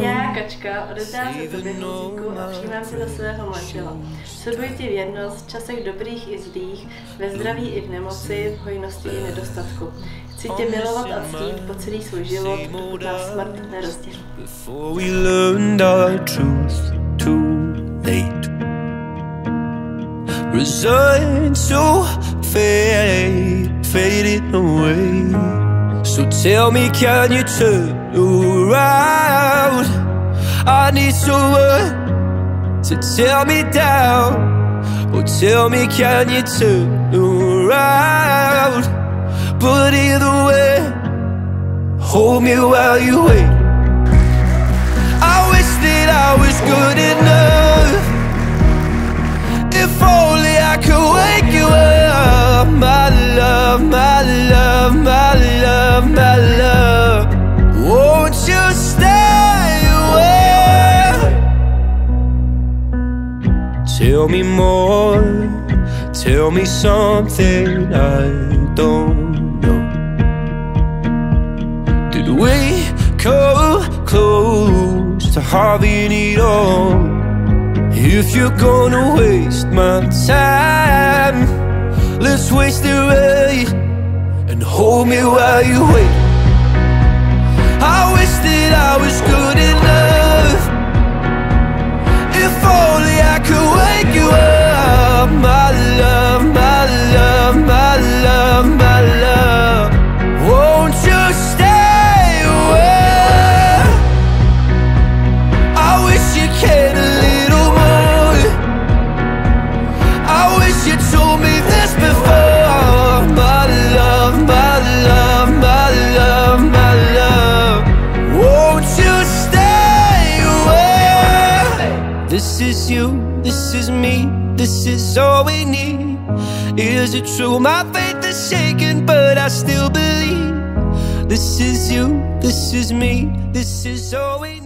Já, Kačka, odezdám se tobě muzíku a přijímám se do svého manžela. Slibuji ti věrnost v časech dobrých i zlých, ve zdraví i v nemoci, v hojnosti i nedostatku. Chci tě milovat a ctít po celý svůj život, dokud nás smrt nerozdělí. Resigned to fade, away. So tell me, can you turn around? I need someone to tear me down. Oh, tell me, can you turn around? But either way, hold me while you wait. I wish that I was good Tell me more, tell me something I don't know. Did we come close to having it all? If you're gonna waste my time, let's waste it right and hold me while you wait. This is you, this is me, this is all we need. Is it true? My faith is shaken, but I still believe. This is you, this is me, this is all we need.